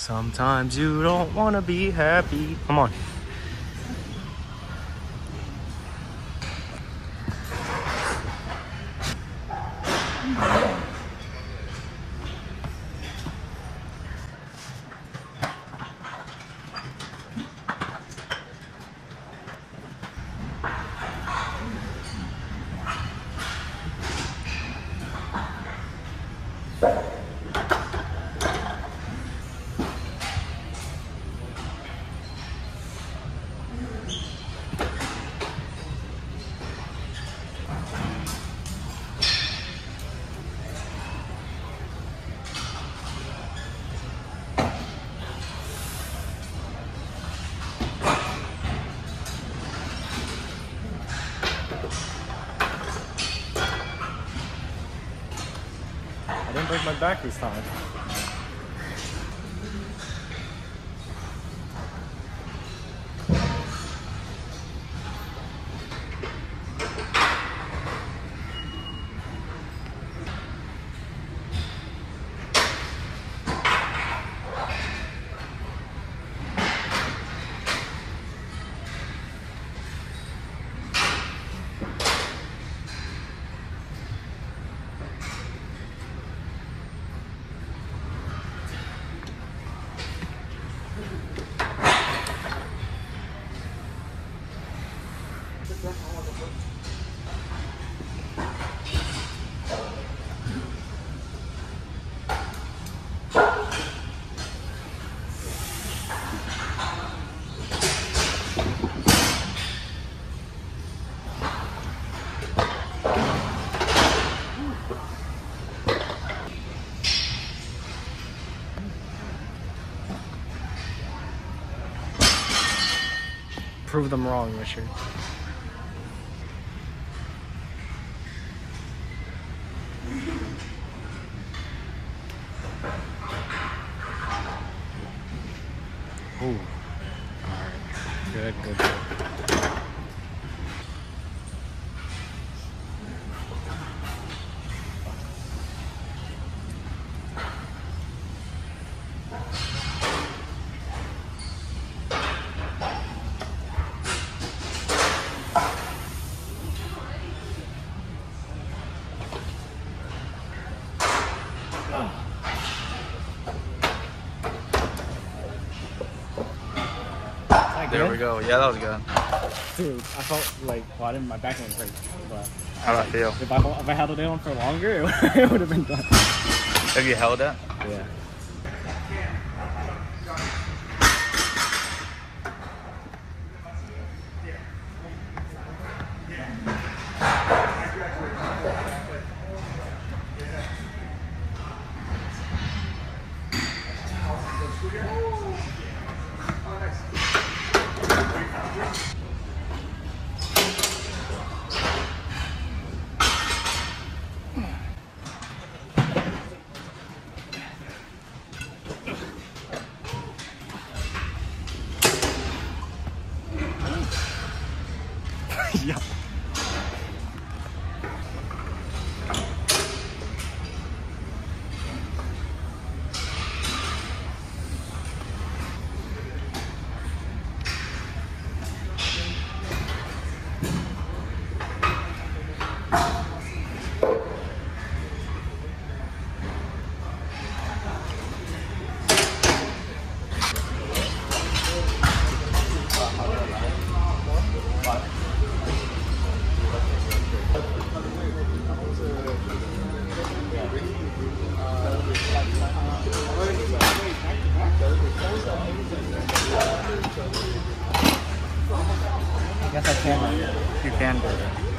Sometimes you don't want to be happy. Come on. I didn't break my back this time. Prove them wrong, Richard. There we go. Yeah, that was good. Dude, I felt like, well, I didn't, my back didn't break, but How do I feel? if I, if I held it down for longer, it would have been done. Have you held it? Yeah. Yes, I can. You can do that.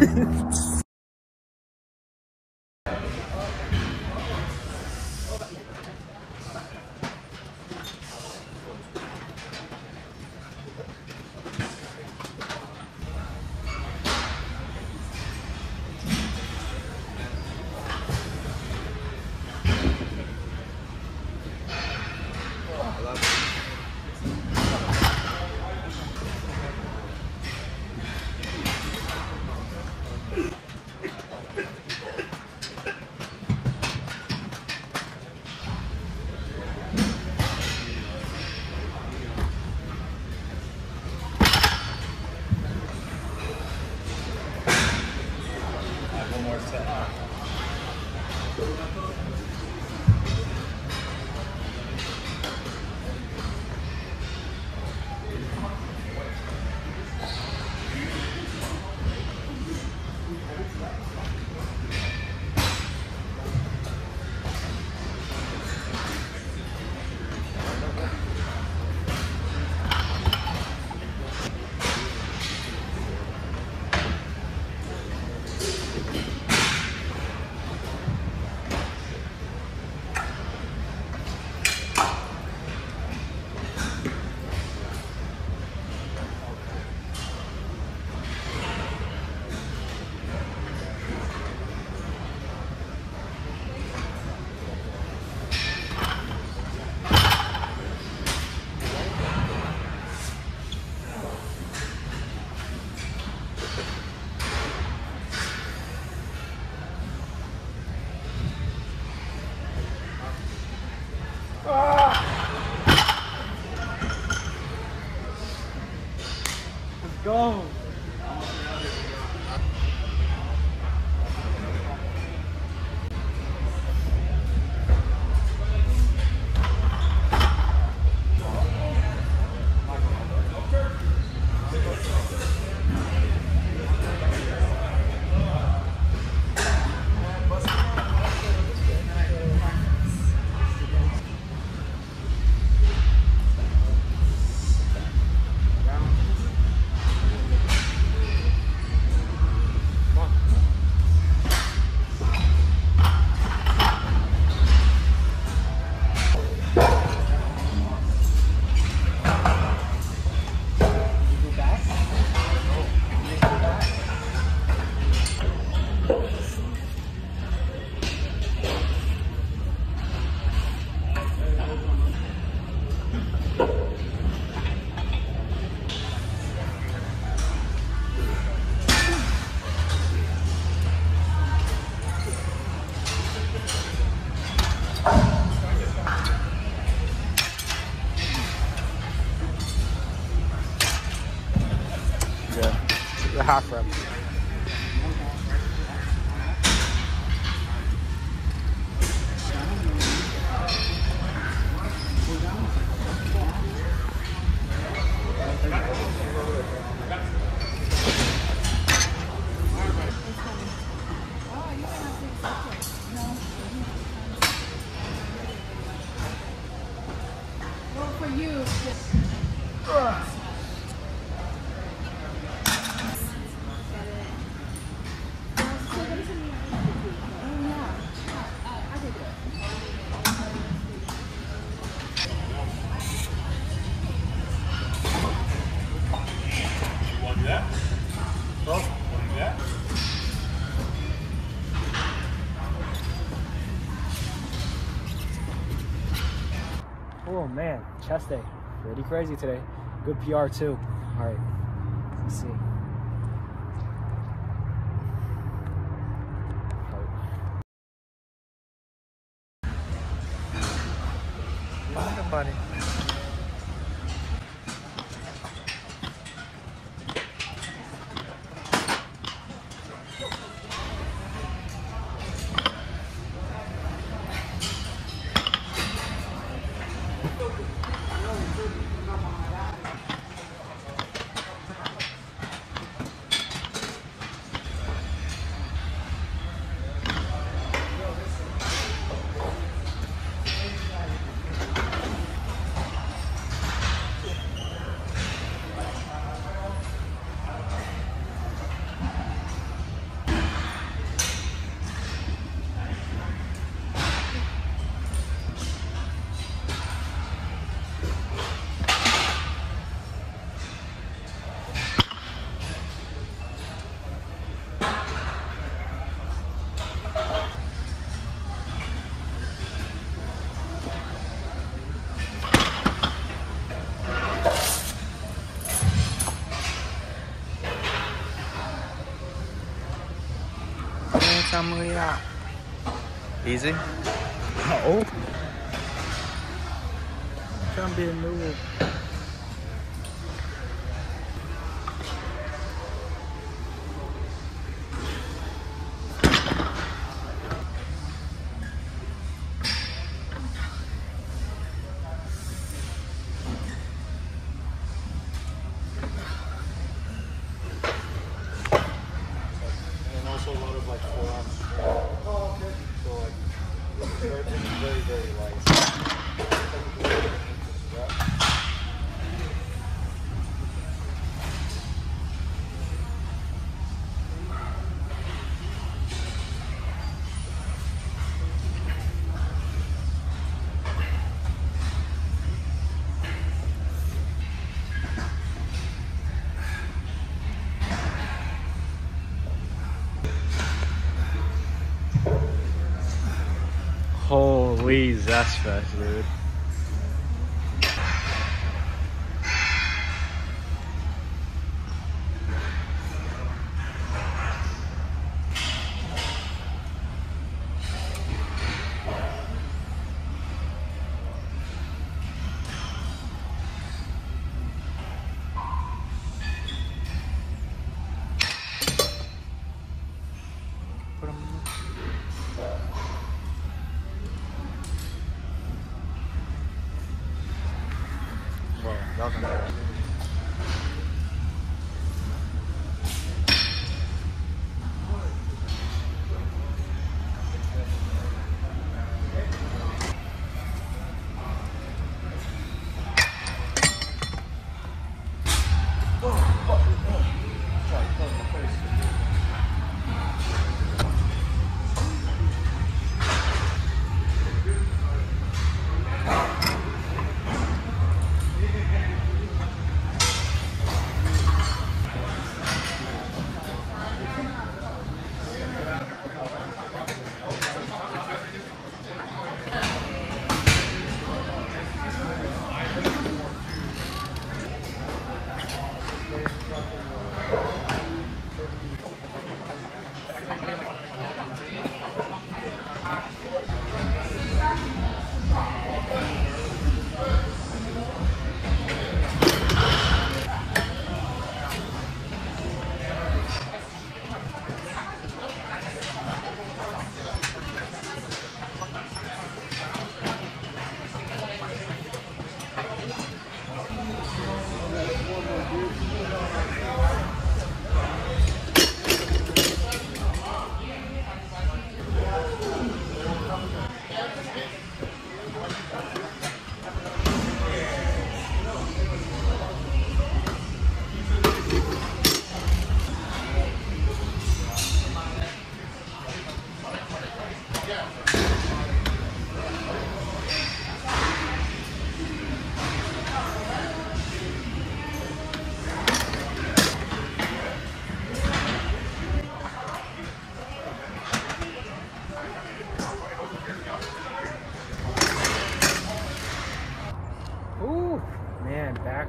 More set. Let's go. Oh man, chest day. Pretty crazy today. Good PR too. All right, let's see. Good Easy. Oh. Trying to be a new and Holy that's fest, dude.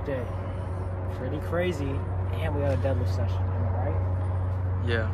Back day. Pretty crazy. And we had a deadlift session. Am I right? Yeah.